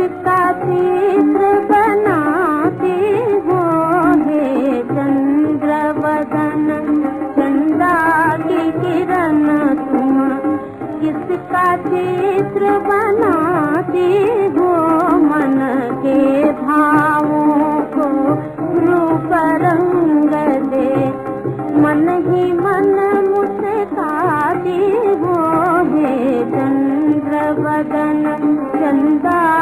का चित्र बनाति हो हे चन्द्र वदन तुम किसका चित्र बना हो मन के भावों को रूप रंग दे। मन ही मन मुका हो हे चन्द्र वदन चन्दा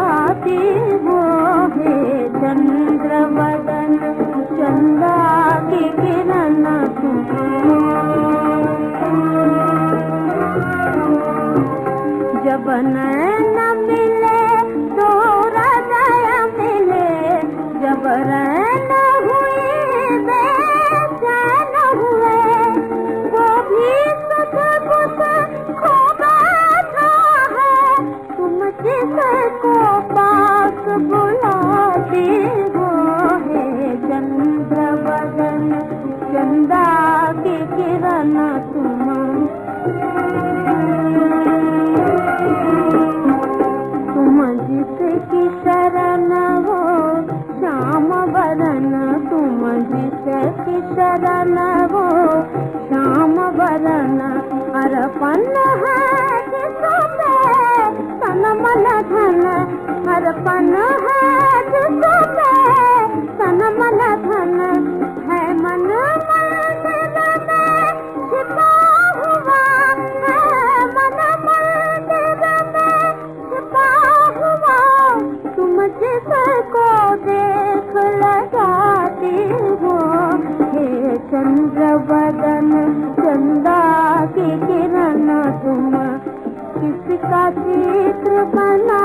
जब नैन मिले तो हृदय मिले। जब रैन हुई, बेचैन हुए। वो भी सुख कुछ खो है। तुम जिसको पास बुलाती हो हे चंद्र बदन चंदा की किरण शरण श्याम वरण अर्पण चंद्र बदन चंदा की किरण तुम किसका चित्र बना